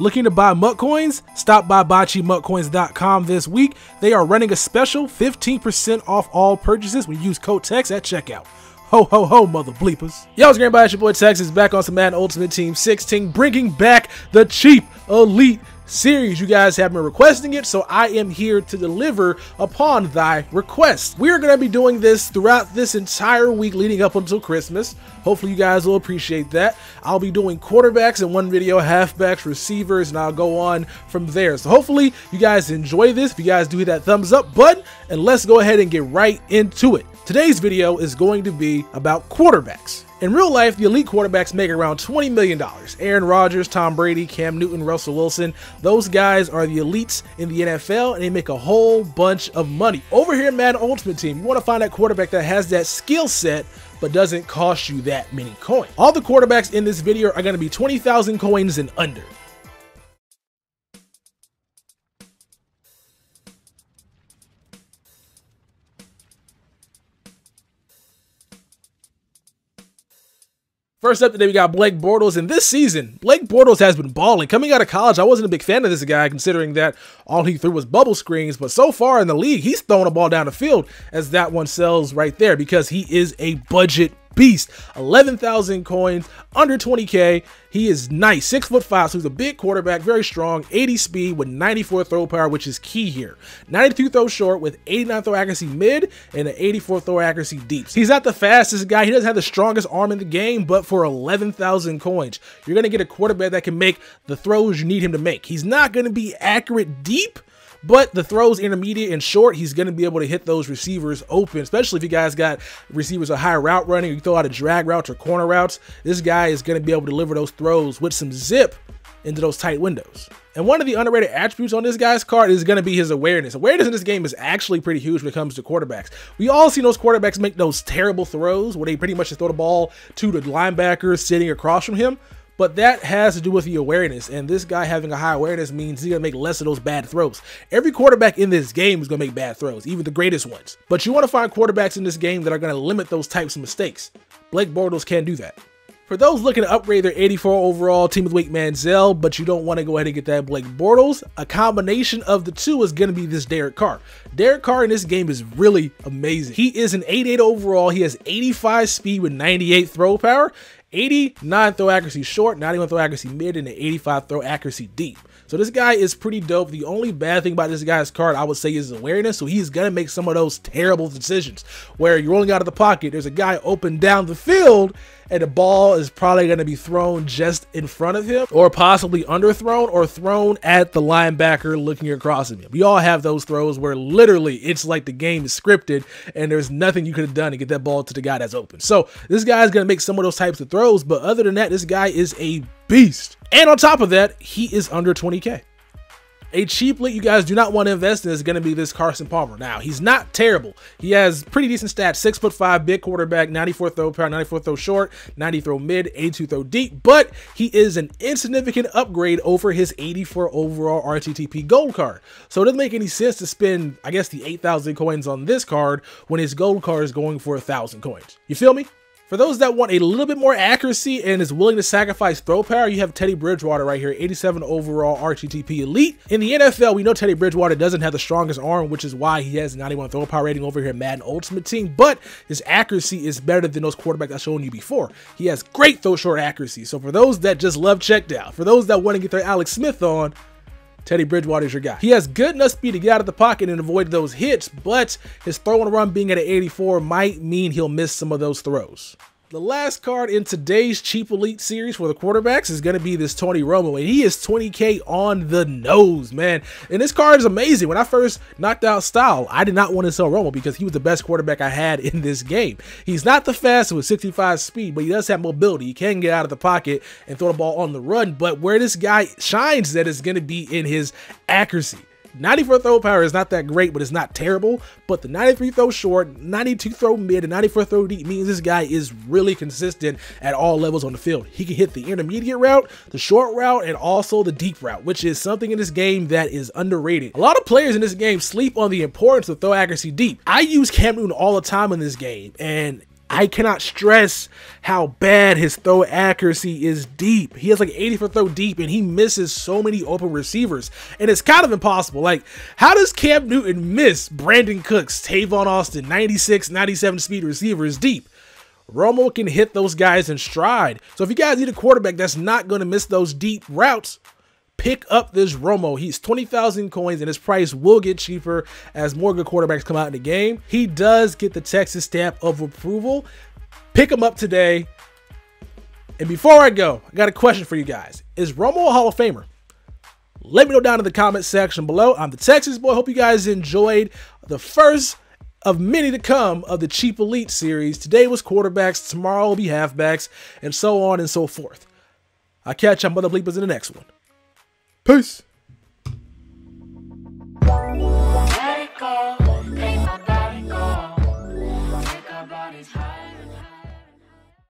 Looking to buy MUT coins? Stop by buycheapmutcoins.com this week. They are running a special 15% off all purchases when you use code TEX at checkout. Ho ho ho, mother bleepers. Yo, it's Grandpa, it's your boy Texas back on some Madden Ultimate Team 16, bringing back the cheap elite series. You guys have been requesting it, so I am here to deliver upon thy request. We are going to be doing this throughout this entire week leading up until Christmas. Hopefully you guys will appreciate that. I'll be doing quarterbacks in one video, halfbacks, receivers, and I'll go on from there. So hopefully you guys enjoy this. If you guys do hit that thumbs up button, and let's go ahead and get right into it. Today's video is going to be about quarterbacks. In real life, the elite quarterbacks make around $20 million. Aaron Rodgers, Tom Brady, Cam Newton, Russell Wilson, those guys are the elites in the NFL and they make a whole bunch of money. Over here Madden Ultimate Team, you want to find that quarterback that has that skill set but doesn't cost you that many coins. All the quarterbacks in this video are going to be 20,000 coins and under. First up today, we got Blake Bortles. And this season, Blake Bortles has been balling. Coming out of college, I wasn't a big fan of this guy, considering that all he threw was bubble screens. But so far in the league, he's throwing a ball down the field, as that one sells right there, because he is a budget beast. 11,000 coins, under 20K. He is nice, six foot five, so he's a big quarterback, very strong, 80 speed with 94 throw power, which is key here. 92 throw short with 89 throw accuracy mid and an 84 throw accuracy deep. He's not the fastest guy. He doesn't have the strongest arm in the game, but for 11,000 coins, you're going to get a quarterback that can make the throws you need him to make. He's not going to be accurate deep, but the throws intermediate and short, he's going to be able to hit those receivers open, especially if you guys got receivers a high route running, you throw out a drag routes or corner routes. This guy is going to be able to deliver those throws with some zip into those tight windows. And one of the underrated attributes on this guy's card is going to be his awareness. Awareness in this game is actually pretty huge when it comes to quarterbacks. We all see those quarterbacks make those terrible throws where they pretty much just throw the ball to the linebacker sitting across from him. But that has to do with the awareness, and this guy having a high awareness means he's gonna make less of those bad throws. Every quarterback in this game is gonna make bad throws, even the greatest ones. But you wanna find quarterbacks in this game that are gonna limit those types of mistakes. Blake Bortles can do that. For those looking to upgrade their 84 overall team with Wake Manziel, but you don't want to go ahead and get that Blake Bortles, a combination of the two is going to be this Derek Carr. Derek Carr in this game is really amazing. He is an 88 overall. He has 85 speed with 98 throw power, 89 throw accuracy short, 91 throw accuracy mid, and an 85 throw accuracy deep. So this guy is pretty dope. The only bad thing about this guy's card, I would say, is awareness. So he's going to make some of those terrible decisions where you're rolling out of the pocket. There's a guy open down the field and the ball is probably going to be thrown just in front of him or possibly underthrown or thrown at the linebacker looking across at him. We all have those throws where literally it's like the game is scripted and there's nothing you could have done to get that ball to the guy that's open. So this guy is going to make some of those types of throws, but other than that, this guy is a beast. And on top of that, he is under 20K. A cheap league you guys do not want to invest in is going to be this Carson Palmer. Now, he's not terrible. He has pretty decent stats. Six foot five, big quarterback, 94 throw power, 94 throw short, 90 throw mid, 82 throw deep, but he is an insignificant upgrade over his 84 overall RTTP gold card. So it doesn't make any sense to spend, I guess, the 8,000 coins on this card when his gold card is going for a thousand coins. You feel me? For those that want a little bit more accuracy and is willing to sacrifice throw power, you have Teddy Bridgewater right here, 87 overall RTTP Elite. In the NFL, we know Teddy Bridgewater doesn't have the strongest arm, which is why he has 91 throw power rating over here Madden Ultimate Team, but his accuracy is better than those quarterbacks I've shown you before. He has great throw short accuracy. So for those that just love check down, for those that want to get their Alex Smith on, Teddy Bridgewater is your guy. He has good enough speed to get out of the pocket and avoid those hits, but his throw and run being at an 84 might mean he'll miss some of those throws. The last card in today's cheap elite series for the quarterbacks is going to be this Tony Romo, and he is 20k on the nose, man. And this card is amazing. When I first knocked out Style, I did not want to sell Romo because he was the best quarterback I had in this game. He's not the fastest with 65 speed, but he does have mobility. He can get out of the pocket and throw the ball on the run. But where this guy shines, that is going to be in his accuracy. 94 throw power is not that great, but it's not terrible. But the 93 throw short, 92 throw mid, and 94 throw deep means this guy is really consistent at all levels on the field. He can hit the intermediate route, the short route, and also the deep route, which is something in this game that is underrated. A lot of players in this game sleep on the importance of throw accuracy deep. I use Cam Newton all the time in this game, and I cannot stress how bad his throw accuracy is deep. He has like 80 for throw deep and he misses so many open receivers. And it's kind of impossible. Like, how does Cam Newton miss Brandin Cooks, Tavon Austin, 96, 97 speed receivers deep? Romo can hit those guys in stride. So if you guys need a quarterback that's not going to miss those deep routes, pick up this Romo. He's 20,000 coins and his price will get cheaper as more good quarterbacks come out in the game. He does get the Texas stamp of approval. Pick him up today. And before I go, I got a question for you guys. Is Romo a Hall of Famer? Let me know down in the comment section below. I'm the Texas boy. Hope you guys enjoyed the first of many to come of the Cheap Elite series. Today was quarterbacks, tomorrow will be halfbacks, and so on and so forth. I'll catch on mother bleepers in the next one. Peace.